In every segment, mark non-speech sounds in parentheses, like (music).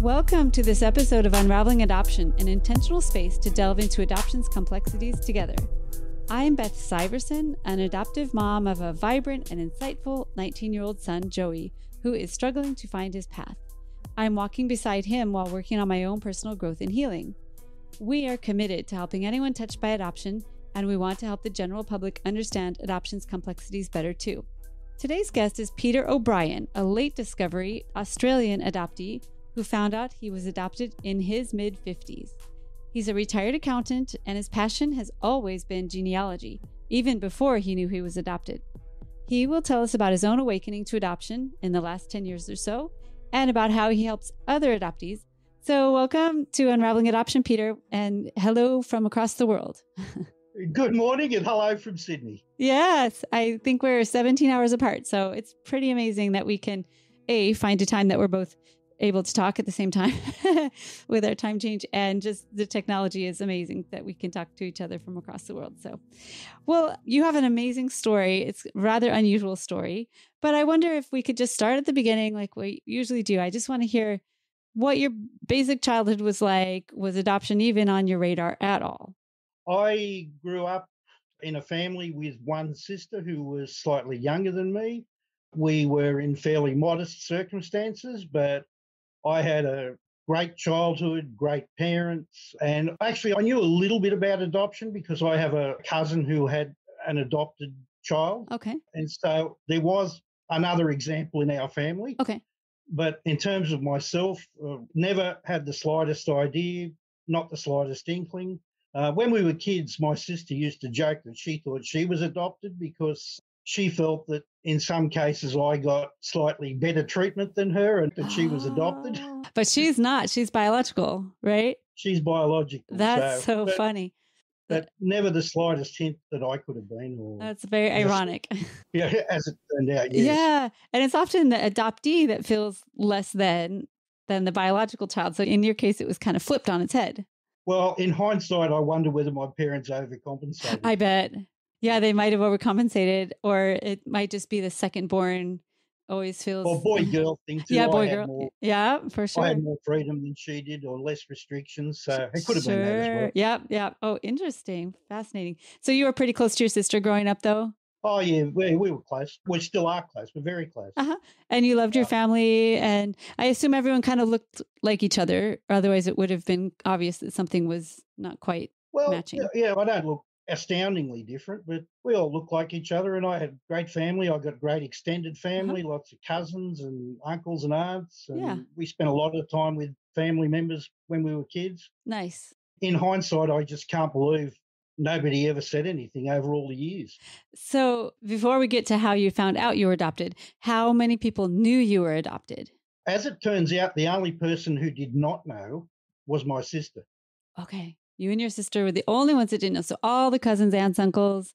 Welcome to this episode of Unraveling Adoption, an intentional space to delve into adoption's complexities together. I'm Beth Syverson, an adoptive mom of a vibrant and insightful 19 year old son, Joey, who is struggling to find his path. I'm walking beside him while working on my own personal growth and healing. We are committed to helping anyone touched by adoption, and we want to help the general public understand adoption's complexities better too. Today's guest is Peter O'Brien, a late discovery Australian adoptee who found out he was adopted in his mid 50s. He's a retired accountant, and his passion has always been genealogy, even before he knew he was adopted. He will tell us about his own awakening to adoption in the last 10 years or so, and about how he helps other adoptees. So, welcome to Unraveling Adoption, Peter, and hello from across the world. (laughs) Good morning and hello from Sydney. Yes, I think we're 17 hours apart. So, it's pretty amazing that we can, A, find a time that we're both able to talk at the same time (laughs) with our time change. And just the technology is amazing that we can talk to each other from across the world. So well you have an amazing story. It's rather unusual story but i wonder if we could just start at the beginning like we usually do. I just want to hear what your basic childhood was like. Was adoption even on your radar at all? I grew up in a family with one sister who was slightly younger than me. We were in fairly modest circumstances, but I had a great childhood, great parents. And actually, I knew a little bit about adoption because I have a cousin who had an adopted child. Okay. And so there was another example in our family. Okay. But in terms of myself, uh, never had the slightest idea, not the slightest inkling. Uh, when we were kids, my sister used to joke that she thought she was adopted because she felt that in some cases I got slightly better treatment than her and that she was adopted. Ah. (laughs) But she's not. She's biological, right? She's biological. That's so, so but, funny. But never the slightest hint that I could have been. Or That's very ironic. (laughs) Yeah, as it turned out. Yes. Yeah, and it's often the adoptee that feels less than than the biological child. So in your case, it was kind of flipped on its head. Well, in hindsight, I wonder whether my parents overcompensated. I bet. Yeah, they might have overcompensated, or it might just be the second born always feels. Or boy girl thing too. Yeah, boy girl. More, yeah, for sure. I had more freedom than she did, or less restrictions. So it could have sure. been that as well. Yeah, yeah. Oh, interesting, fascinating. So you were pretty close to your sister growing up, though. Oh yeah, we, we were close. We still are close. We're very close. Uh-huh. And you loved your family, and I assume everyone kind of looked like each other. Otherwise, it would have been obvious that something was not quite well, matching. Yeah, yeah, I don't look astoundingly different, but we all look like each other. And I had great family. I got great extended Uh-huh. family, lots of cousins and uncles and aunts. And Yeah. we spent a lot of time with family members when we were kids. Nice. In hindsight, I just can't believe nobody ever said anything over all the years. So before we get to how you found out you were adopted, how many people knew you were adopted? As it turns out, the only person who did not know was my sister. Okay. You and your sister were the only ones that didn't know. So all the cousins, aunts, uncles,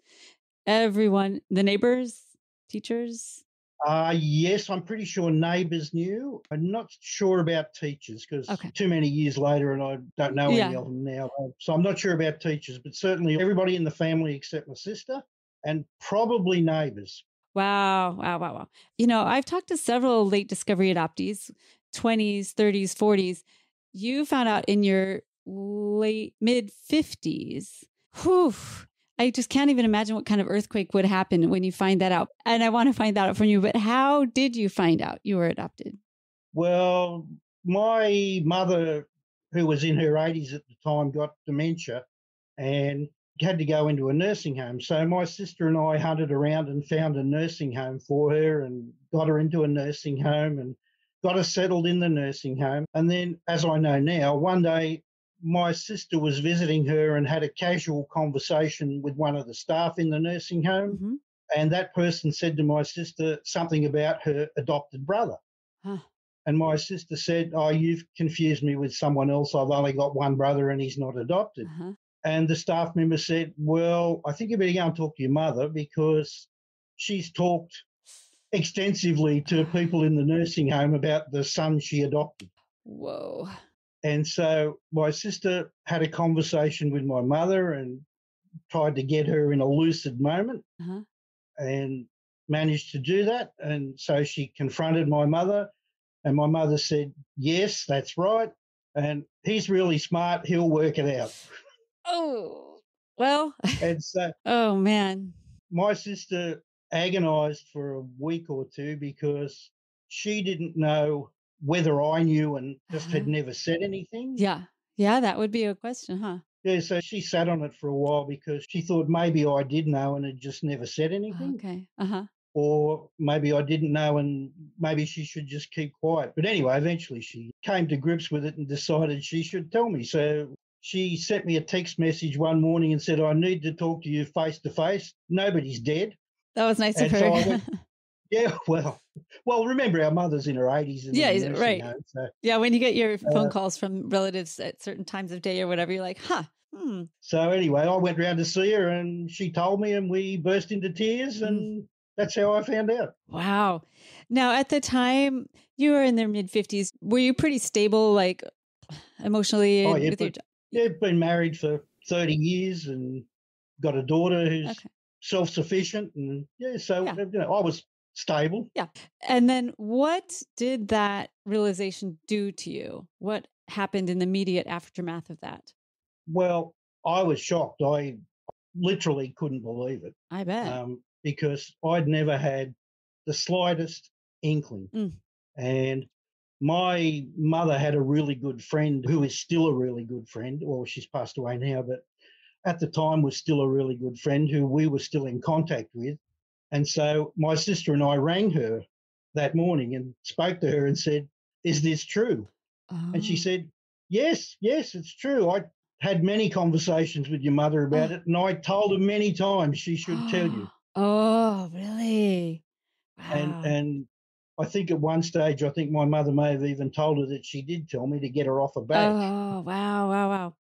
everyone, the neighbors, teachers. Uh, yes, I'm pretty sure neighbours knew. I'm not sure about teachers because Okay. too many years later and I don't know any of them now. So I'm not sure about teachers, but certainly everybody in the family except my sister and probably neighbours. Wow, wow, wow, wow. You know, I've talked to several late discovery adoptees, 20s, 30s, 40s. You found out in your late mid 50s. Whew. I just can't even imagine what kind of earthquake would happen when you find that out. And I want to find that out from you, but how did you find out you were adopted? Well, my mother, who was in her 80s at the time, got dementia and had to go into a nursing home. So my sister and I hunted around and found a nursing home for her and got her into a nursing home and got her settled in the nursing home. And then, as I know now, one day my sister was visiting her and had a casual conversation with one of the staff in the nursing home. Mhm. And that person said to my sister something about her adopted brother. Huh. And my sister said, Oh, you've confused me with someone else. I've only got one brother and he's not adopted. Uh-huh. And the staff member said, Well, I think you better go and talk to your mother because she's talked extensively to people in the nursing home about the son she adopted. Whoa. And so my sister had a conversation with my mother and tried to get her in a lucid moment Uh-huh. and managed to do that. And so she confronted my mother. And my mother said, Yes, that's right. And he's really smart. He'll work it out. Oh, well. (laughs) And so, oh, man. My sister agonized for a week or two because she didn't know whether I knew and just uh-huh. had never said anything. Yeah. Yeah, that would be a question, huh? Yeah, so she sat on it for a while because she thought maybe I did know and had just never said anything. Okay. Uh huh. Or maybe I didn't know and maybe she should just keep quiet. But anyway, eventually she came to grips with it and decided she should tell me. So she sent me a text message one morning and said, I need to talk to you face to face. Nobody's dead. That was nice and of her. So went, (laughs) yeah, (laughs) well, well, remember our mother's in her eighties. Yeah, right. Home, so, yeah, when you get your phone uh, calls from relatives at certain times of day or whatever, you're like, huh. Hmm. So anyway, I went round to see her, and she told me, and we burst into tears, hmm. and mm. that's how I found out. Wow. Now, at the time, you were in their mid fifties. Were you pretty stable, like emotionally? Oh, yeah, but, yeah, been married for thirty years, and got a daughter who's okay. self sufficient, and yeah, so yeah. you know, I was stable. Yeah. And then what did that realization do to you? What happened in the immediate aftermath of that? Well, I was shocked. I literally couldn't believe it. I bet. Um, because I'd never had the slightest inkling. Mm. And my mother had a really good friend who is still a really good friend. Well, she's passed away now, but at the time was still a really good friend who we were still in contact with. And so my sister and I rang her that morning and spoke to her and said, Is this true? Oh. And she oh. said, Yes, yes, it's true. I had many conversations with your mother about oh. it, and I told her many times she should tell you. (gasps) Oh, really? Wow. And and I think at one stage, I think my mother may have even told her that she did tell me to get her off her back. Oh, wow, wow, wow.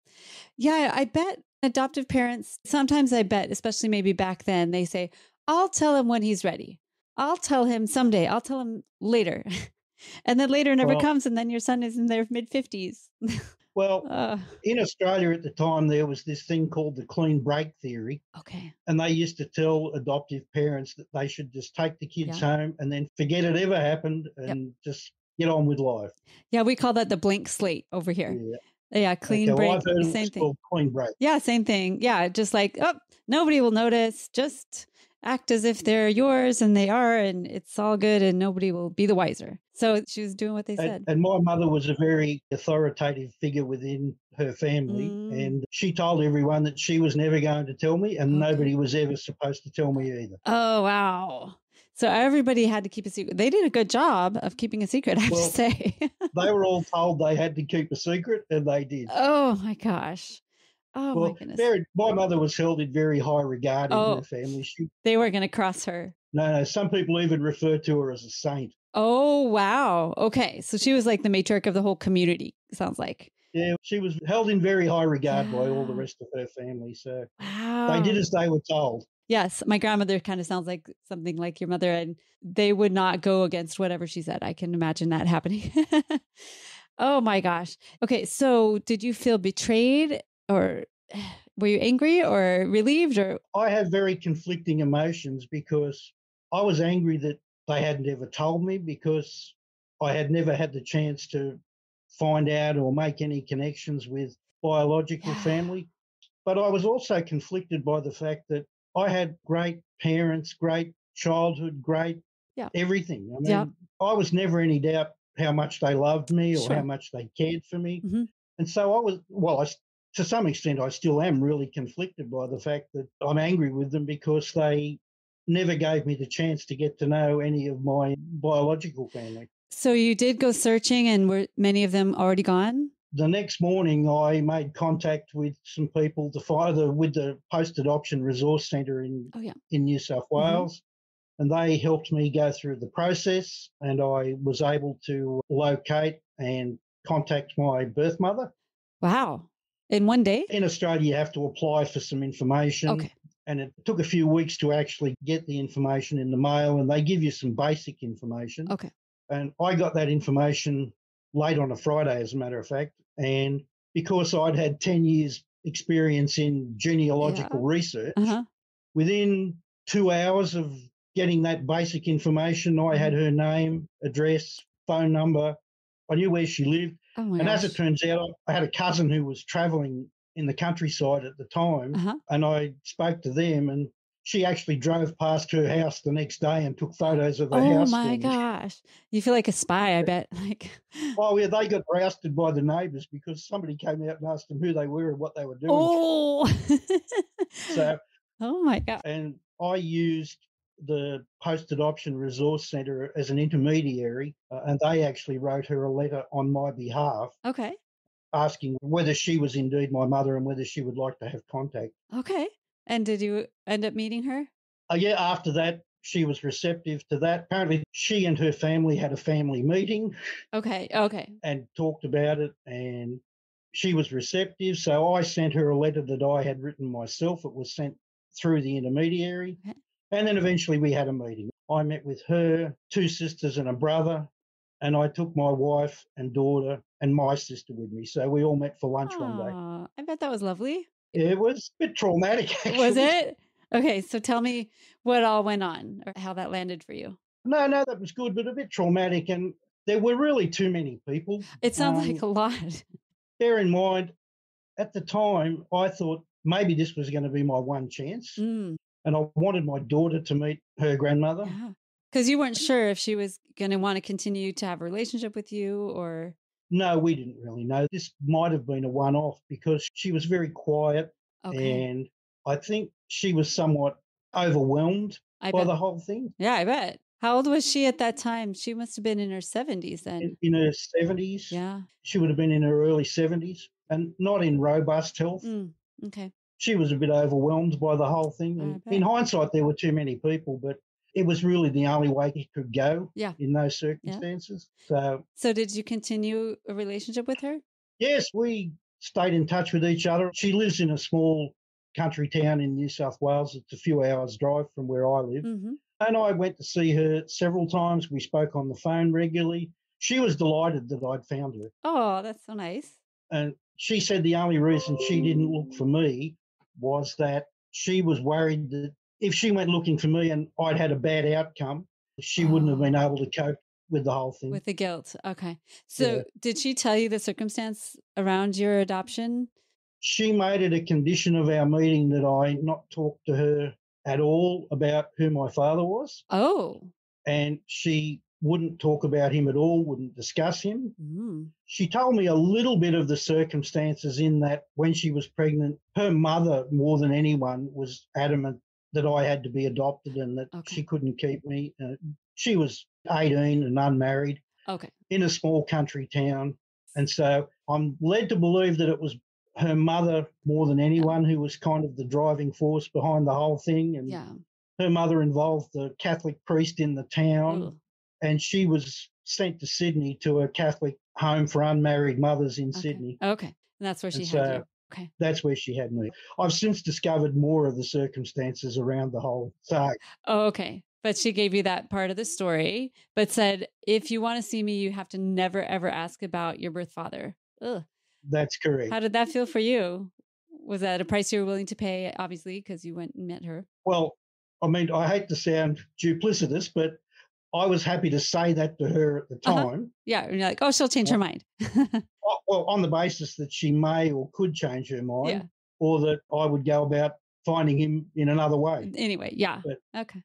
Yeah, I bet adoptive parents, sometimes I bet, especially maybe back then, they say, I'll tell him when he's ready. I'll tell him someday. I'll tell him later. (laughs) and then later never well, comes. And then your son is in their mid 50s. (laughs) well, uh, in Australia at the time, there was this thing called the clean break theory. Okay. And they used to tell adoptive parents that they should just take the kids yeah. home and then forget it ever happened and yep. just get on with life. Yeah, we call that the blank slate over here. Yeah. Yeah, clean okay, break. Well, same thing. Clean break. Yeah, same thing. Yeah, just like oh, nobody will notice. Just act as if they're yours and they are and it's all good and nobody will be the wiser so she was doing what they said and, and my mother was a very authoritative figure within her family mm. and she told everyone that she was never going to tell me and okay. nobody was ever supposed to tell me either oh wow so everybody had to keep a secret. They did a good job of keeping a secret, I have well, to say. they were (laughs) all told they had to keep a secret, and they did. Oh my gosh! Oh well, my goodness. Very, my mother was held in very high regard oh, in her oh, family. She, they were going to cross her. No, no. Some people even refer to her as a saint. Oh wow. Okay, so she was like the matriarch of the whole community. Sounds like. Yeah, she was held in very high regard by all the rest of her family. So wow. they did as they were told. Yes, my grandmother kind of sounds like something like your mother, and they would not go against whatever she said. I can imagine that happening. (laughs) oh my gosh. Okay, so did you feel betrayed or (sighs) were you angry or relieved or I have very conflicting emotions because I was angry that they hadn't ever told me because I had never had the chance to find out or make any connections with biological yeah. (sighs) family. But I was also conflicted by the fact that I had great parents, great childhood, great yeah. everything. I mean, yeah. I was never any doubt how much they loved me or sure. how much they cared for me. Mm-hmm. And so I was, well, I to some extent, I still am really conflicted by the fact that I'm angry with them because they never gave me the chance to get to know any of my biological family. So you did go searching, and were many of them already gone? The next morning, I made contact with some people to find the with the post adoption resource centre in oh, yeah. in New South mm-hmm. Wales, mm-hmm. and they helped me go through the process, and I was able to locate and contact my birth mother. Wow! In one day? In Australia, you have to apply for some information. Okay. And it took a few weeks to actually get the information in the mail, and they give you some basic information. Okay. And I got that information late on a Friday, as a matter of fact. And because I'd had 10 years experience in genealogical yeah. research, uh-huh. within two hours of getting that basic information, I had mm-hmm. her name, address, phone number. I knew where she lived. Oh and gosh. as it turns out, I had a cousin who was traveling in the countryside at the time, uh-huh. and I spoke to them, and she actually drove past her house the next day and took photos of the Oh house. Oh my gosh. You feel like a spy, I bet. (laughs) Like Oh yeah, they got rousted by the neighbours because somebody came out and asked them who they were and what they were doing. Oh (laughs) So, Oh my god. and I used the post adoption resource centre as an intermediary, uh, and they actually wrote her a letter on my behalf Okay. asking whether she was indeed my mother and whether she would like to have contact. Okay. And did you end up meeting her? Uh, yeah, after that, she was receptive to that. Apparently, she and her family had a family meeting Okay. Okay. and talked about it, and she was receptive. So I sent her a letter that I had written myself. It was sent through the intermediary. Okay. And then eventually we had a meeting. I met with her, two sisters, and a brother. And I took my wife and daughter and my sister with me. So we all met for lunch one day. I bet that was lovely. It was a bit traumatic, (laughs) actually. Was it? Okay, so tell me what all went on or how that landed for you. No, no, that was good, but a bit traumatic. And there were really too many people. It sounds Um, like a lot. bear in mind, at the time, I thought maybe this was going to be my one chance. Mm, And I wanted my daughter to meet her grandmother. yeah. Because you weren't sure if she was going to want to continue to have a relationship with you or. No, we didn't really know. This might have been a one off because she was very quiet. Okay. And I think she was somewhat overwhelmed I by bet. the whole thing. yeah, I bet. How old was she at that time? She must have been in her 70s then. In, in her 70s, Yeah. she would have been in her early 70s and not in robust health. Mm, okay. She was a bit overwhelmed by the whole thing. And in hindsight, there were too many people, but it was really the only way he could go Yeah. in those circumstances. So, So did you continue a relationship with her? yes, we stayed in touch with each other. She lives in a small country town in New South Wales. It's a few hours' drive from where I live. hmm And I went to see her several times. We spoke on the phone regularly. She was delighted that I'd found her. Oh, that's so nice. And she said the only reason she didn't look for me was that she was worried that if she went looking for me and I'd had a bad outcome, she uh-huh. wouldn't have been able to cope with the whole thing. With the guilt. Okay. So Yeah. did she tell you the circumstance around your adoption? she made it a condition of our meeting that I not talk to her at all about who my father was. Oh. And she wouldn't talk about him at all, wouldn't discuss him. Mm. She told me a little bit of the circumstances in that when she was pregnant, her mother, more than anyone, was adamant that I had to be adopted and that Okay. she couldn't keep me. Uh, she was 18 and unmarried Okay. in a small country town. And so I'm led to believe that it was her mother more than anyone who was kind of the driving force behind the whole thing. And Yeah. her mother involved the Catholic priest in the town. And she was sent to Sydney to a Catholic home for unmarried mothers in Okay. Sydney. Okay. And that's where she And had so you. Okay. that's where she had me. I've since discovered more of the circumstances around the whole saga. Oh, okay. But she gave you that part of the story, but said, if you want to see me, you have to never, ever ask about your birth father. Ugh. That's correct. How did that feel for you? Was that a price you were willing to pay, obviously, because you went and met her? Well, I mean, I hate to sound duplicitous, but I was happy to say that to her at the Uh-huh. time. Yeah. And you're like, oh, she'll change her mind. (laughs) Oh, Well, on the basis that she may or could change her mind, Yeah. or that I would go about finding him in another way. anyway, yeah. But- Okay.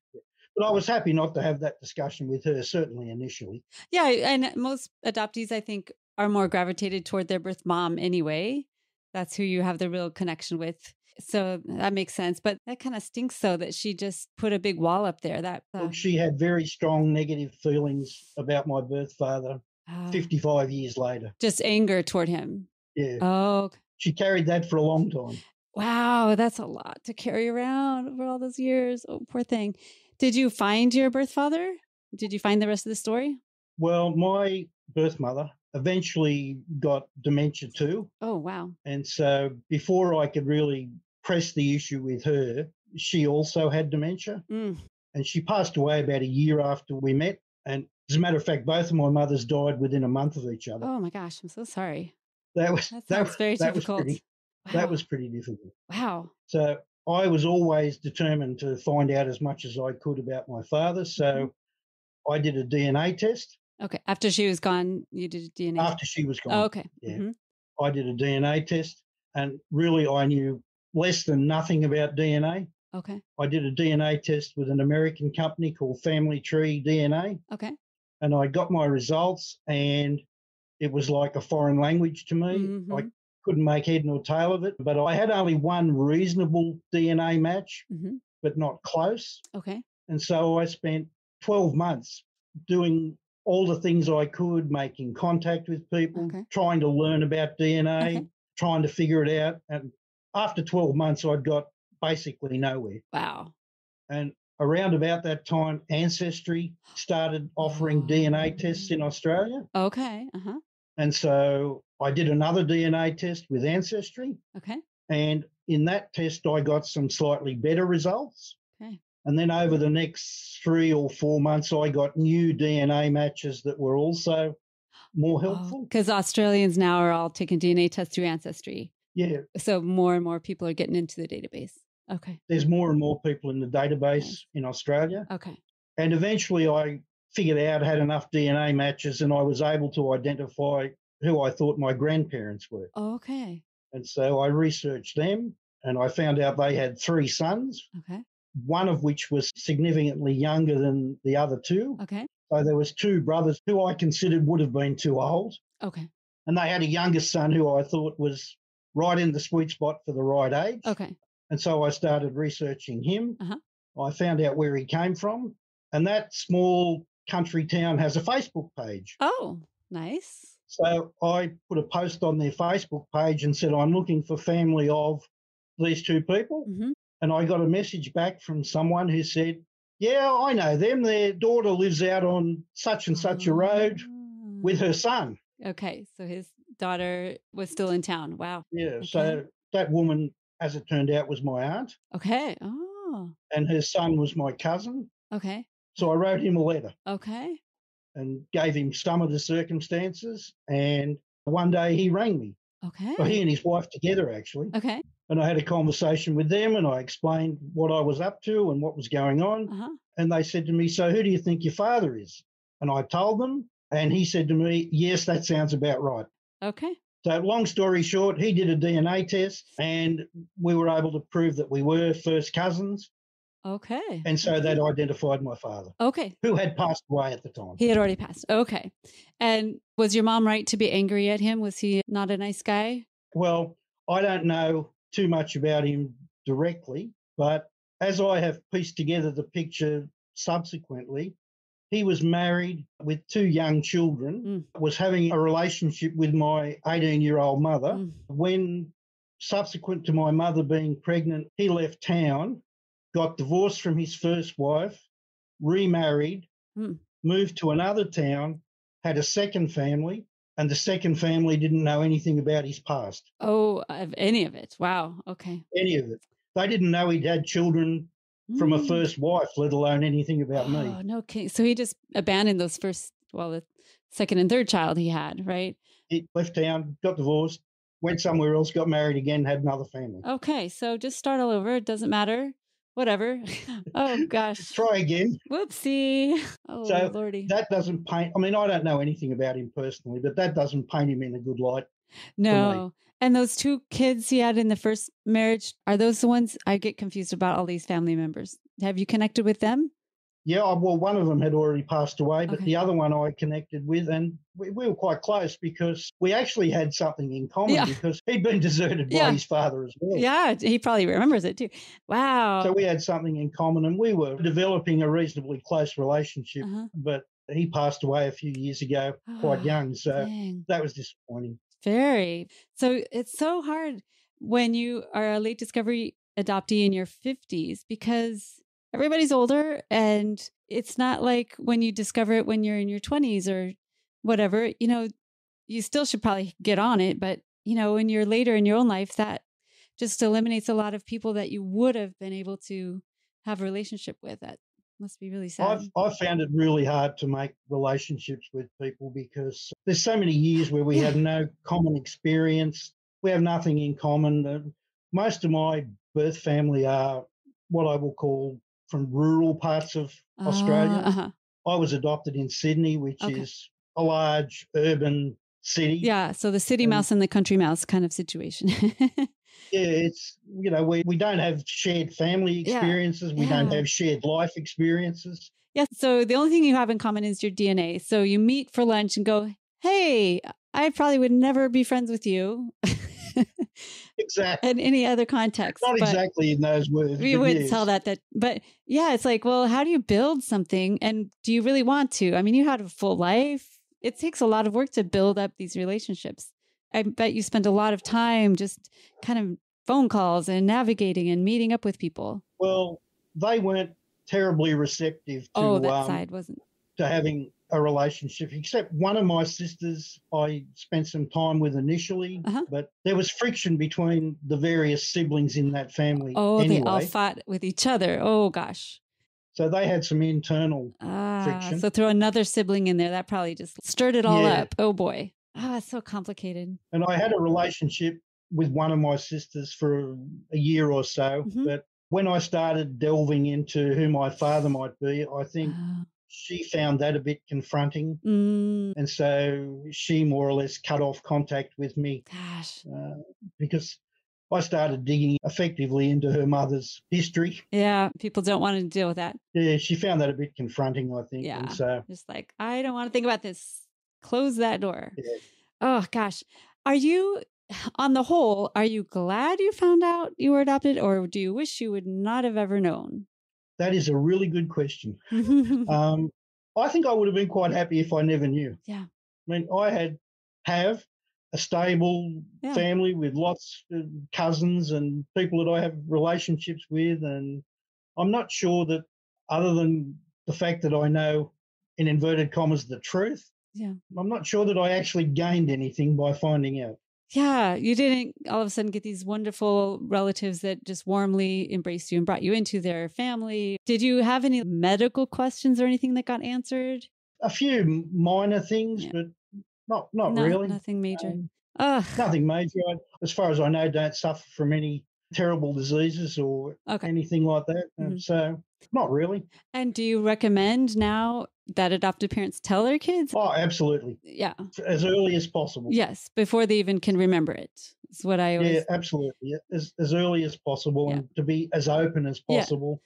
But I was happy not to have that discussion with her, certainly initially. Yeah, and most adoptees, I think, are more gravitated toward their birth mom anyway. That's who you have the real connection with. So that makes sense. But that kind of stinks, though, that she just put a big wall up there. That uh, she had very strong negative feelings about my birth father uh, 55 years later. just anger toward him. Yeah. Oh. She carried that for a long time. wow, that's a lot to carry around over all those years. Oh, poor thing. Did you find your birth father? Did you find the rest of the story? Well, my birth mother eventually got dementia too. Oh, wow. And so before I could really press the issue with her, she also had dementia. Mm. And she passed away about a year after we met. And as a matter of fact, both of my mothers died within a month of each other. Oh my gosh, I'm so sorry. that was That that, very that was difficult. pretty that was pretty difficult. wow. So I was always determined to find out as much as I could about my father. So Mm-hmm. I did a DNA test Okay. After she was gone, you did a DNA. After she was gone, oh, okay. yeah. Mhm. I did a DNA test, and really I knew less than nothing about DNA. Okay. I did a DNA test with an American company called Family Tree DNA, Okay. and I got my results, and it was like a foreign language to me. I Mhm. couldn't make head nor tail of it, but I had only one reasonable DNA match, Mhm. but not close. Okay. And so I spent 12 months doing all the things I could, making contact with people, Okay. trying to learn about DNA, Okay. trying to figure it out. And after 12 months, I'd got basically nowhere. Wow. And around about that time, Ancestry started offering DNA tests in Australia. Okay. Uh huh. And so I did another DNA test with Ancestry. Okay. And in that test, I got some slightly better results. Okay. And then over the next three or four months, I got new DNA matches that were also more helpful. Because Australians now are all taking DNA tests through Ancestry. Yeah, So more and more people are getting into the database. Okay. there's more and more people in the database in Australia. Okay. And eventually I figured out had enough DNA matches and I was able to identify who I thought my grandparents were. Okay. And so I researched them and I found out they had three sons, Okay. one of which was significantly younger than the other two. Okay. So there was two brothers who I considered would have been too old. Okay. And they had a younger son who I thought was right in the sweet spot for the right age. Okay. And so I started researching him. Uh-huh. I found out where he came from. And that small country town has a Facebook page. Oh, nice. So I put a post on their Facebook page and said, I'm looking for family of these two people. Mm-hmm. And I got a message back from someone who said, Yeah, I know them. Their daughter lives out on such and such a road with her son. Ah. Okay. So his daughter was still in town. Wow. Yeah. Okay. So that woman, as it turned out, was my aunt, Okay. Oh, and her son was my cousin. okay. So I wrote him a letter Okay. and gave him some of the circumstances. And one day he rang me. Okay. Well, he and his wife together, actually. Okay. And I had a conversation with them and I explained what I was up to and what was going on. Uh huh. And they said to me, So who do you think your father is? And I told them. And he said to me, Yes, that sounds about right. Okay. So, long story short, he did a DNA test and we were able to prove that we were first cousins. Okay. And so that identified my father, Okay. who had passed away at the time. He had already passed. Okay. And was your mom right to be angry at him? Was he not a nice guy? Well, I don't know too much about him directly, but as I have pieced together the picture subsequently, he was married with two young children, was having a relationship with my 18 year old mother. Mm. When subsequent to my mother being pregnant, he left town, got divorced from his first wife, remarried, Hmm. moved to another town, had a second family, and the second family didn't know anything about his past, Oh, of any of it. Wow. Okay. any of it. They didn't know he'd had children from a Mm. first wife, let alone anything about me. Oh, no. So he just abandoned those first, well, the second and third child he had, right? He left town, got divorced, went somewhere else, got married again, had another family. Okay. So just start all over. It doesn't matter. Whatever. (laughs) oh, gosh. Try again. Whoopsie. (laughs) Oh, So Lordy. That doesn't paint, I mean, I don't know anything about him personally, but that doesn't paint him in a good light. No. And those two kids he had in the first marriage, are those the ones I get confused about all these family members? Have you connected with them? Yeah, well, one of them had already passed away, but Okay. the other one I connected with, and we, we were quite close because we actually had something in common Yeah. because he'd been (laughs) deserted by Yeah. his father as well. Yeah, he probably remembers it too. Wow. So we had something in common and we were developing a reasonably close relationship, Uh-huh. but he passed away a few years ago, quite Ah, (gasps) young. So Dang. that was disappointing. Very. So it's so hard when you are a late discovery adoptee in your 50s because everybody's older and it's not like when you discover it when you're in your 20s or whatever, you know, you still should probably get on it, but you know, when you're later in your own life that just eliminates a lot of people that you would have been able to have a relationship with. That must be really sad. I've, I've found it really hard to make relationships with people because there's so many years where we have (laughs) no common experience. We have nothing in common. Most of my birth family are what I will call from rural parts of Australia. Uh, uh-huh. (laughs) I was adopted in Sydney, which Okay. is a large urban city. Yeah. So the city mouse and the country mouse kind of situation. (laughs) Yeah, it's you know we we don't have shared family experiences. Yeah. We don't have shared life experiences. yeah. So the only thing you have in common is your DNA. So you meet for lunch and go, hey, I probably would never be friends with you (laughs) Exactly. in any other context. Not exactly in those words. we wouldn't yes. tell that that but yeah it's like well how do you build something and do you really want to i mean you had a full life it takes a lot of work to build up these relationships i bet you spend a lot of time just kind of phone calls and navigating and meeting up with people Well, they weren't terribly receptive to oh that um, side wasn't to having a relationship, except one of my sisters I spent some time with initially, Uh-huh. but there was friction between the various siblings in that family. oh anyway. they all fought with each other oh gosh so they had some internal. ah Friction. so throw another sibling in there that probably just stirred it all Yeah. up oh boy ah it's so complicated And I had a relationship with one of my sisters for a year or so, Mhm. but when I started delving into who my father might be, I think Ah, she found that a bit confronting. mm, And so she more or less cut off contact with me gosh uh, because I started digging effectively into her mother's history. yeah people don't want to deal with that Yeah, she found that a bit confronting, I think. Yeah. And so, just like i don't want to think about this close that door yeah. oh gosh are you on the whole are you glad you found out you were adopted or do you wish you would not have ever known that is a really good question. (laughs) Um, I think I would have been quite happy if I never knew. Yeah. I mean, I had have a stable Yeah. family with lots of cousins and people that I have relationships with, and I'm not sure that other than the fact that I know, in inverted commas, the truth. Yeah. I'm not sure that I actually gained anything by finding out. yeah you didn't all of a sudden get these wonderful relatives that just warmly embraced you and brought you into their family did you have any medical questions or anything that got answered A few minor things, Yeah. but not not No- really. nothing major Um, Ugh. nothing major. I, as far as I know, don't suffer from any terrible diseases or okay anything like that. Um, Mhm. So, not really. and do you recommend now that adopted parents tell their kids Oh, absolutely. yeah As early as possible. yes before they even can remember it is what i always Yeah, absolutely. As, as early as possible Yeah. and to be as open as Yeah. possible.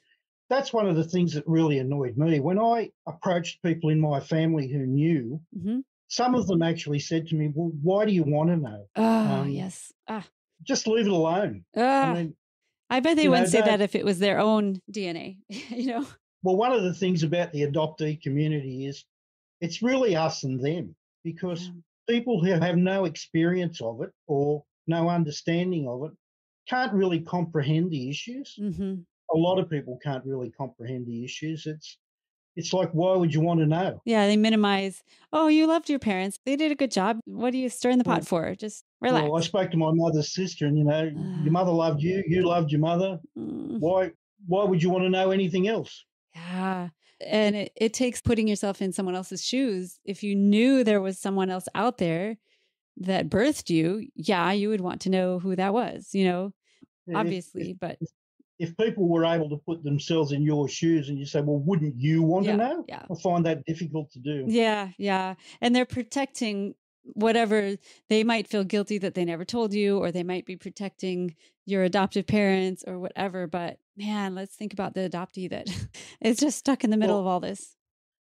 That's one of the things that really annoyed me. When I approached people in my family who knew, Mhm. some of them actually said to me, Well, why do you want to know? Oh, Um, yes. Ah, Just leave it alone. ah. I mean, I bet they you wouldn't say that if it was their own DNA, (laughs) you know? Well, one of the things about the adoptee community is it's really us and them because Yeah. people who have no experience of it or no understanding of it can't really comprehend the issues. Mhm. A lot of people can't really comprehend the issues. It's it's like why would you want to know? Yeah, they minimize. Oh, you loved your parents. They did a good job. What are you stirring the pot for? Just relax. Well, I spoke to my mother's sister, and you know, Ah. your mother loved you, you loved your mother. Mm, Why why would you want to know anything else? yeah. And it, it takes putting yourself in someone else's shoes. If you knew there was someone else out there that birthed you, yeah, you would want to know who that was, you know, obviously. if, but if people were able to put themselves in your shoes, and you say, well, wouldn't you want yeah, to know? yeah. I find that difficult to do. Yeah, yeah. And they're protecting whatever they might feel guilty that they never told you, or they might be protecting your adoptive parents or whatever. But man, let's think about the adoptee that (laughs) is just stuck in the middle Well, of all this.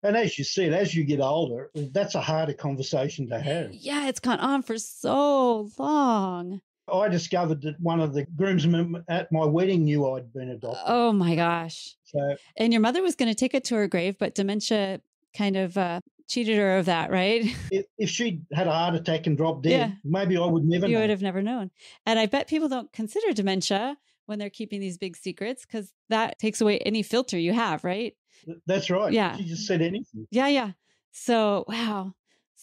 And as you said, as you get older, that's a harder conversation to have. Yeah, it's gone on for so long. I discovered that one of the groomsmen at my wedding knew I'd been adopted. Oh my gosh. So And your mother was going to take it to her grave, but dementia kind of uh, cheated her of that, right? if, if she'd had a heart attack and dropped dead, Yeah. maybe I would never you know. would have never known. And I bet people don't consider dementia when they're keeping these big secrets because that takes away any filter you have, right? That's right. Yeah. She just said anything. Yeah, yeah. So, wow.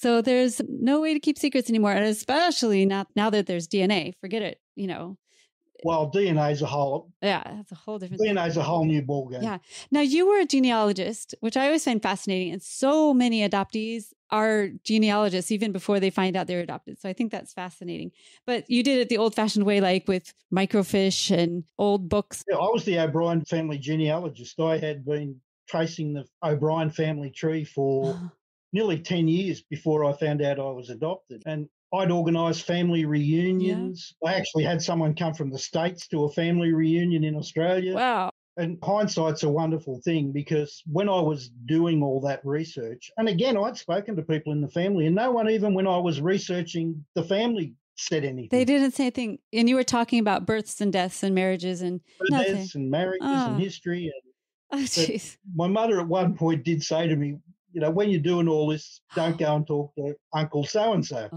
So there's no way to keep secrets anymore, and especially not now that there's DNA. Forget it. You know, Well, DNA is a whole yeah, that's a whole different. thing. DNA's a whole new ballgame. Yeah. Now you were a genealogist, which I always find fascinating, and so many adoptees are genealogists even before they find out they're adopted. So I think that's fascinating. But you did it the old-fashioned way, like with microfiche and old books. Yeah, I was the O'Brien family genealogist. I had been tracing the O'Brien family tree for uh-huh. Nearly 10 years before I found out I was adopted. And I'd organised family reunions. Yeah. I actually had someone come from the States to a family reunion in Australia. Wow. And hindsight's a wonderful thing because when I was doing all that research, and again, I'd spoken to people in the family, and no one, even when I was researching the family, said anything. They didn't say anything. And you were talking about births and deaths and marriages and deaths and marriages oh. and ah. history. And, oh, my mother at one point did say to me, you know, when you're doing all this, don't go and talk to Uncle so and so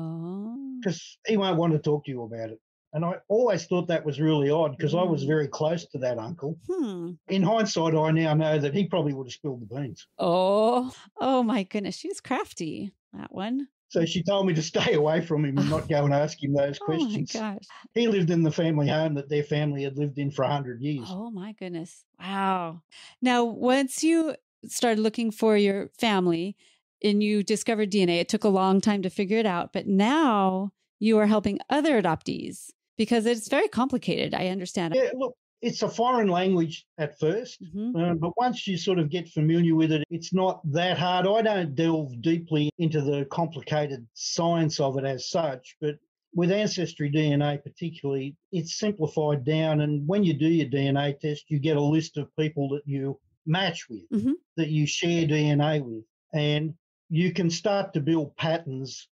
because he won't want to talk to you about it. And I always thought that was really odd because mm. I was hmm. very close to that uncle. Hmm. In hindsight, I now know that he probably would have spilled the beans. Oh, oh my goodness. She was crafty, that one. So she told me to stay away from him and not go and ask him those questions. (laughs) Oh my gosh. He lived in the family home that their family had lived in for 100 years. Oh my goodness. Wow. Now, once you started looking for your family and you discovered DNA, it took a long time to figure it out, but now you are helping other adoptees because it's very complicated. I understand. Yeah, look, it's a foreign language at 1st mm-hmm. uh, but once you sort of get familiar with it, it's not that hard. I don't delve deeply into the complicated science of it as such, but with Ancestry DNA particularly, it's simplified down. And when you do your DNA test, you get a list of people that you match with, mm-hmm. that you share DNA with. And you can start to build patterns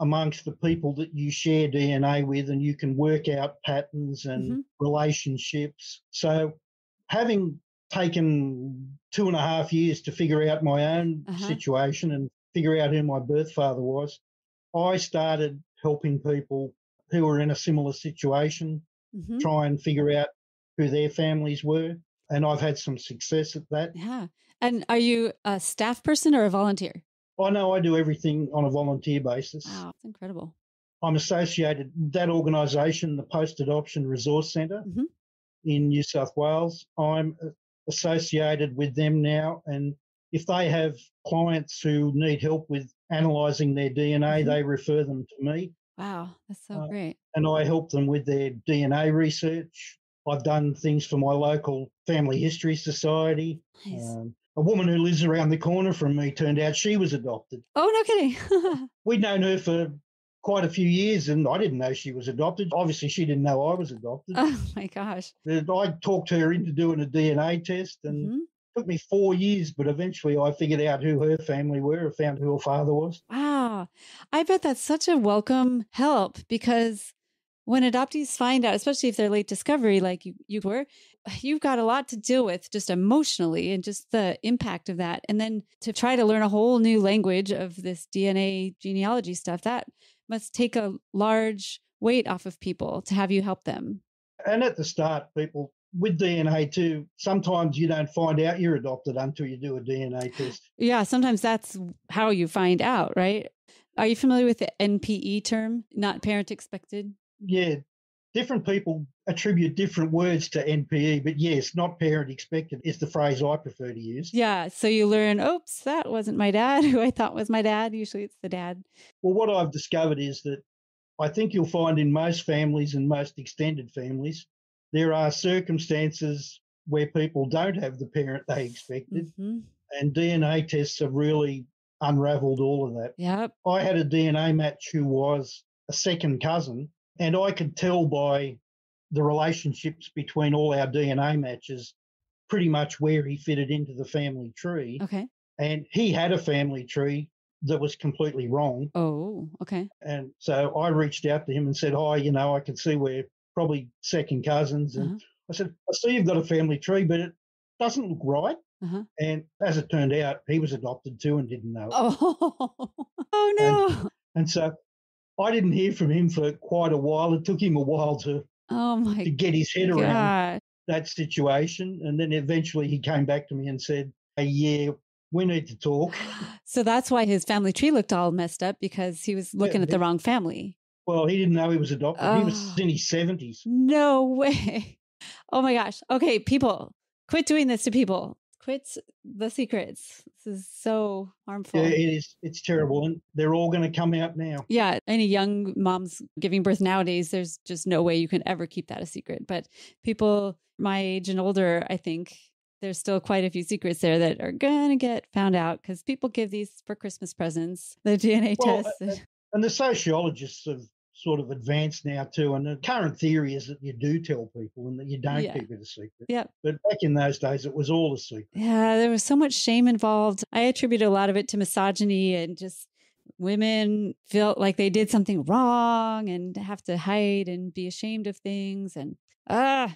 amongst the people that you share DNA with, and you can work out patterns and mm-hmm. relationships. So, having taken two and a half years to figure out my own uh-huh. situation and figure out who my birth father was, I started helping people who were in a similar situation mm-hmm. try and figure out who their families were. And I've had some success at that. Yeah. And are you a staff person or a volunteer? I know I do everything on a volunteer basis. Wow, that's incredible. I'm associated that organisation, the Post Adoption Resource center mm-hmm. in New South Wales. I'm associated with them now, and if they have clients who need help with analysing their DNA, mm-hmm. they refer them to me. Wow, that's so uh, great. And I help them with their DNA research. I've done things for my local family history society. Nice. Um, a woman who lives around the corner from me turned out she was adopted. Oh, no kidding. (laughs) We'd known her for quite a few years and I didn't know she was adopted. Obviously, she didn't know I was adopted. Oh, (laughs) my gosh. I talked her into doing a DNA test and mm-hmm. took me four years, but eventually I figured out who her family were and found who her father was. Wow. I bet that's such a welcome help because when adoptees find out, especially if they're late discovery, like you, you were, (sighs) you've got a lot to deal with just emotionally and just the impact of that. And then to try to learn a whole new language of this DNA genealogy stuff, that must take a large weight off of people to have you help them. And at the start, people with DNA too, sometimes you don't find out you're adopted until you do a DNA test. Yeah, sometimes that's how you find out, right? Are you familiar with the NPE term, not parent expected? Yeah, different people attribute different words to NPE, but yes, not parent expected is the phrase I prefer to use. Yeah. So you learn, oops, that wasn't my dad who I thought was my dad. Usually it's the dad. Well, what I've discovered is that I think you'll find in most families and most extended families, there are circumstances where people don't have the parent they expected. Mm-hmm. And DNA tests have really unraveled all of that. Yep. I had a DNA match who was a second cousin and I could tell by the relationships between all our DNA matches pretty much where he fitted into the family tree. Okay. And he had a family tree that was completely wrong. Oh, okay. And so I reached out to him and said, Hi, you know, I can see we're probably second cousins. And uh-huh. I said, I see you've got a family tree, but it doesn't look right. Uh-huh. And as it turned out, he was adopted too and didn't know it. Oh, (laughs) oh no. And, and so I didn't hear from him for quite a while. It took him a while to oh my to get his head God. around that situation, and then eventually he came back to me and said, hey, "Yeah, we need to talk." (sighs) So that's why his family tree looked all messed up because he was looking yeah, at the wrong family. Well, he didn't know he was adopted. Oh, he was oh. in his seventies. No (laughs) way. Oh my gosh. Okay, people, quit doing this to people quit the secrets. This is so harmful. Yeah, it is. It's terrible. And they're all going to come out now. Yeah. Any young moms giving birth nowadays, there's just no way you can ever keep that a secret. But people my age and older, I think, there's still quite a few secrets there that are going to get found out because people give these for Christmas presents, the DNA well, uh, tests. And the sociologists have sort of advanced now too. And the current theory is that you do tell people and that you don't yeah. keep it a secret. Yeah. But back in those days, it was all a secret. Yeah, there was so much shame involved. I attribute a lot of it to misogyny and just women felt like they did something wrong and have to hide and be ashamed of things. And ah, uh,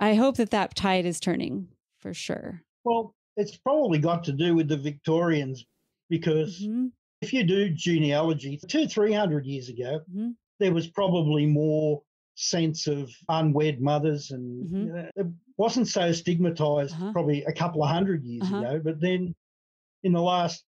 I hope that that tide is turning for sure. Well, it's probably got to do with the Victorians because mm-hmm. if you do genealogy, two, three hundred years ago, mm-hmm. There was probably more sense of unwed mothers and mm-hmm. you know, it wasn't so stigmatized uh-huh. probably a couple of hundred years uh-huh. ago. But then in the last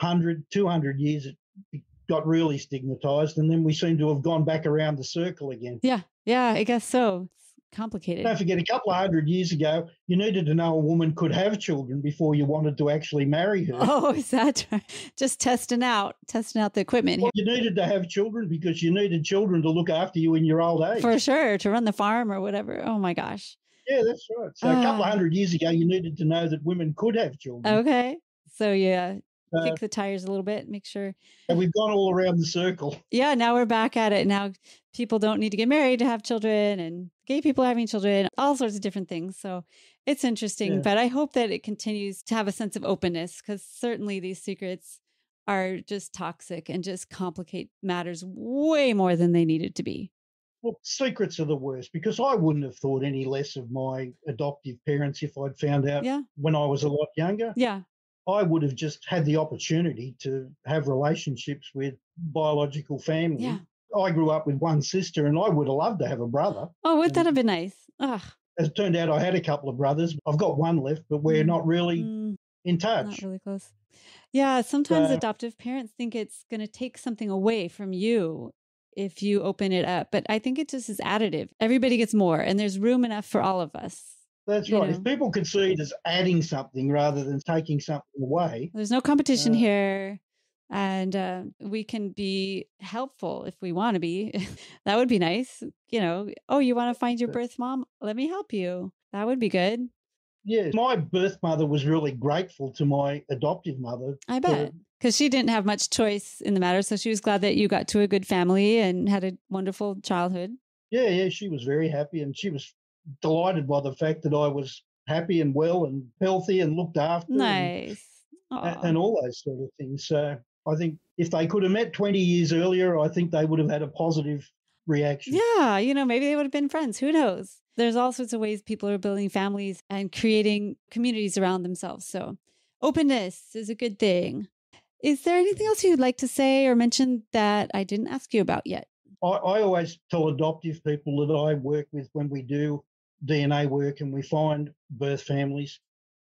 100, 200 years, it got really stigmatized, and then we seem to have gone back around the circle again. Yeah, yeah, I guess so. Complicated. Don't forget, a couple of hundred years ago, you needed to know a woman could have children before you wanted to actually marry her. (laughs) Oh, is that just testing out, testing out the equipment? Well, you needed to have children because you needed children to look after you in your old age. For sure, to run the farm or whatever. Oh my gosh. Yeah, that's right. So uh, a couple of ah. hundred years ago, you needed to know that women could have children. Okay. So yeah, uh, kick the tires a little bit, make sure. And we've gone all around the circle. Yeah, now we're back at it. Now people don't need to get married to have children, and gay people having children, all sorts of different things. So it's interesting, yeah. but I hope that it continues to have a sense of openness because certainly these secrets are just toxic and just complicate matters way more than they needed to be. Well, secrets are the worst because I wouldn't have thought any less of my adoptive parents if I'd found out yeah. when I was a lot younger. Yeah. I would have just had the opportunity to have relationships with biological family. Yeah. I grew up with one sister and I would have loved to have a brother. Oh, would that have been nice? Ugh. As it turned out, I had a couple of brothers. I've got one left, but we're mm. not really mm. in touch. Not really close. Yeah, sometimes adoptive parents think it's going to take something away from you if you open it up, but I think it just is additive. Everybody gets more, and there's room enough for all of us. That's right. Know. If people could see it as adding something rather than taking something away. There's no competition uh, here. And uh, we can be helpful if we want to be. (laughs) that would be nice. You know, oh, you want to find your birth mom? Let me help you. That would be good. Yeah. My birth mother was really grateful to my adoptive mother. I bet. Because she didn't have much choice in the matter. So she was glad that you got to a good family and had a wonderful childhood. Yeah, yeah. She was very happy and she was delighted by the fact that I was happy and well and healthy and looked after. Nice. And, and, all those sort of things. So I think if they could have met 20 years earlier, I think they would have had a positive reaction. Yeah. You know, maybe they would have been friends. Who knows? There's all sorts of ways people are building families and creating communities around themselves. So openness is a good thing. Is there anything else you'd like to say or mention that I didn't ask you about yet? I, I always tell adoptive people that I work with when we do DNA work and we find birth families,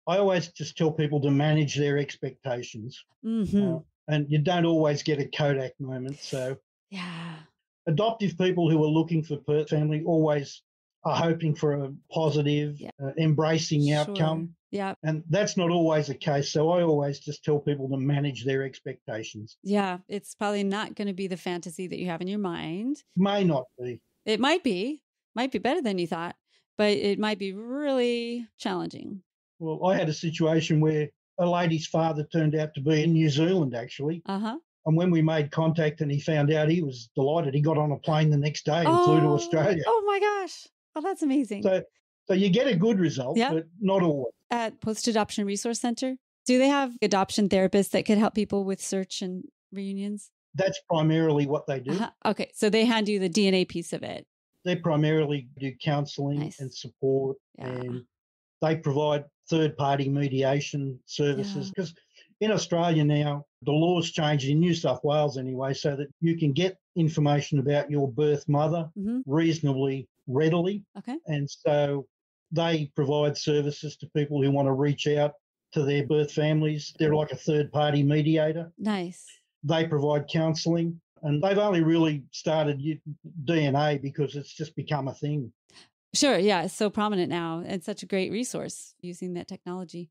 I always just tell people to manage their expectations. Mm-hmm. Uh, and you don't always get a Kodak moment. So, yeah. Adoptive people who are looking for birth family always are hoping for a positive, yeah. uh, embracing sure. outcome. Yeah. And that's not always the case. So I always just tell people to manage their expectations. Yeah. It's probably not going to be the fantasy that you have in your mind. May not be. It might be. Might be better than you thought but it might be really challenging. Well, I had a situation where a lady's father turned out to be in New Zealand, actually. Uh huh. And when we made contact and he found out, he was delighted. He got on a plane the next day and oh, flew to oh, Australia. Oh my gosh. Oh, that's amazing. So, so you get a good result, yeah. but not always. At Post Adoption Resource Center, do they have adoption therapists that could help people with search and reunions? That's primarily what they do. Uh-huh. Okay. So they hand you the DNA piece of it they primarily do counselling nice. and support, yeah. and they provide third party mediation services because yeah. in Australia now the law's changed in New South Wales anyway, so that you can get information about your birth mother mm-hmm. reasonably readily. Okay, and so they provide services to people who want to reach out to their birth families. They're like a third party mediator. Nice. They provide counselling. And they've only really started DNA because it's just become a thing. Sure. Yeah. It's so prominent now and such a great resource using that technology.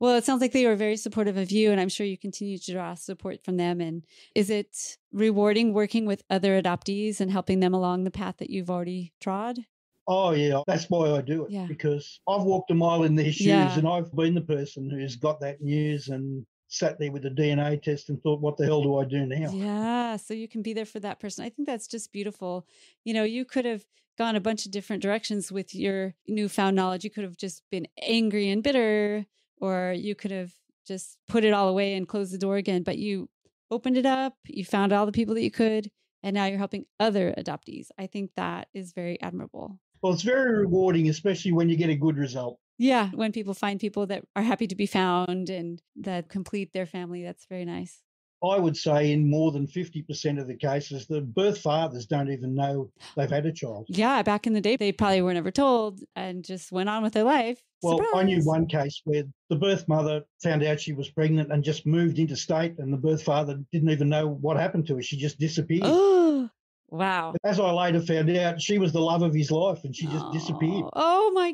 Well, it sounds like they were very supportive of you, and I'm sure you continue to draw support from them. And is it rewarding working with other adoptees and helping them along the path that you've already trod? Oh yeah, that's why I do it. Yeah. Because I've walked a mile in their shoes Yeah. and I've been the person who's got that news and sat there with a DNA test and thought, what the hell do I do now? Yeah, so you can be there for that person. I think that's just beautiful. You know, you could have gone a bunch of different directions with your newfound knowledge. You could have just been angry and bitter, or you could have just put it all away and closed the door again. But you opened it up, you found all the people that you could, and now you're helping other adoptees. I think that is very admirable. Well, it's very rewarding, especially when you get a good result. Yeah, when people find people that are happy to be found and that complete their family, that's very nice. I would say in more than 50% of the cases, the birth fathers don't even know they've had a child. Yeah, back in the day, they probably were never told and just went on with their life. Well, I knew one case where the birth mother found out she was pregnant and just moved interstate, and the birth father didn't even know what happened to her. She just disappeared. Oh, wow. As I later found out, she was the love of his life and she just disappeared. Oh, oh my my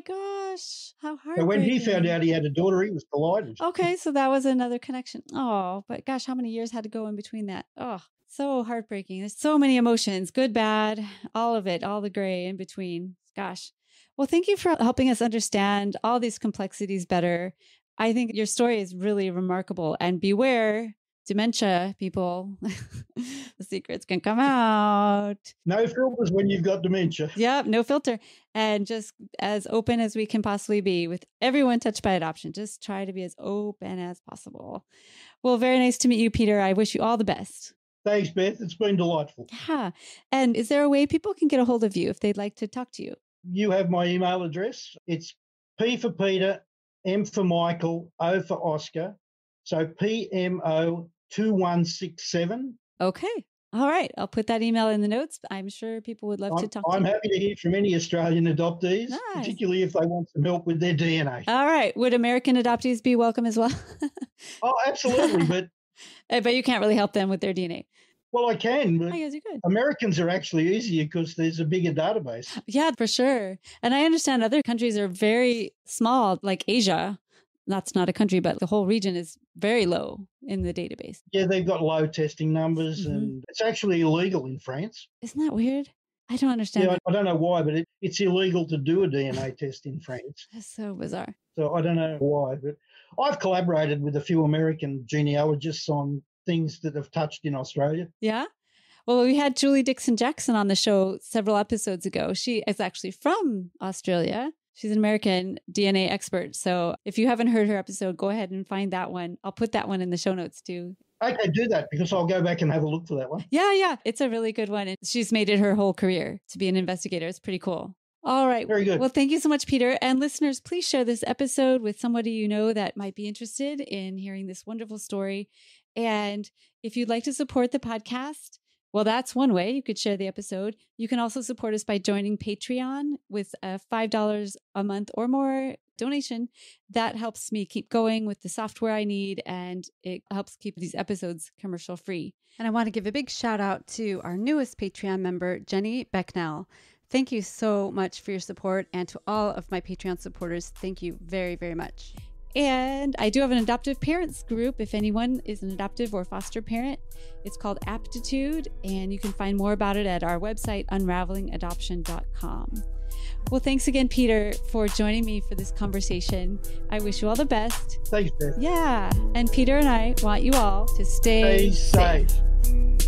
gosh. How hard. So when he found out he had a daughter, he was delighted. Okay, so that was another connection. Oh, but gosh, how many years had to go in between that? Oh, so heartbreaking. There's so many emotions good, bad, all of it, all the gray in between. Gosh. Well, thank you for helping us understand all these complexities better. I think your story is really remarkable. And beware, dementia, people, (laughs) the secrets can come out. No filters when you've got dementia. Yep, no filter. And just as open as we can possibly be with everyone touched by adoption. Just try to be as open as possible. Well, very nice to meet you, Peter. I wish you all the best. Thanks, Beth. It's been delightful. Yeah. And is there a way people can get a hold of you if they'd like to talk to you? You have my email address. It's P for Peter, M for Michael, O for Oscar. So PMO 2167. Okay. All right. I'll put that email in the notes. I'm sure people would love to I'm, talk I'm to you. happy to hear from any Australian adoptees, Nice. particularly if they want some help with their DNA. All right. Would American adoptees be welcome as well? (laughs) oh, absolutely. But, but you can't really help them with their DNA. well, I can. But oh, I guess you could. Americans are actually easier because there's a bigger database. Yeah, for sure. And I understand other countries are very small, like Asia. That's not a country, but the whole region is very low in the database. Yeah, they've got low testing numbers, Mhm. and it's actually illegal in France. Isn't that weird? I don't understand. Yeah, that. I don't know why, but it, it's illegal to do a DNA (laughs) test in France. That's so bizarre. So I don't know why, but I've collaborated with a few American genealogists on things that have touched in Australia. Yeah. Well, we had Julie Dixon Jackson on the show several episodes ago. She is actually from Australia. She's an American DNA expert. So if you haven't heard her episode, go ahead and find that one. I'll put that one in the show notes too. I can do that because I'll go back and have a look for that one. Yeah, yeah. It's a really good one. And she's made it her whole career to be an investigator. It's pretty cool. All right. Very good. Well, thank you so much, Peter. And listeners, please share this episode with somebody you know that might be interested in hearing this wonderful story. And if you'd like to support the podcast, well, that's one way you could share the episode. You can also support us by joining Patreon with a $5 a month or more donation. That helps me keep going with the software I need and it helps keep these episodes commercial free. And I want to give a big shout out to our newest Patreon member, Jenny Becknell. Thank you so much for your support and to all of my Patreon supporters. Thank you very, very much. And I do have an adoptive parents group if anyone is an adoptive or foster parent. It's called Aptitude, and you can find more about it at our website, unravelingadoption.com. Well, thanks again, Peter, for joining me for this conversation. I wish you all the best. Thanks, Beth. Yeah. And Peter and I want you all to stay, Stay safe.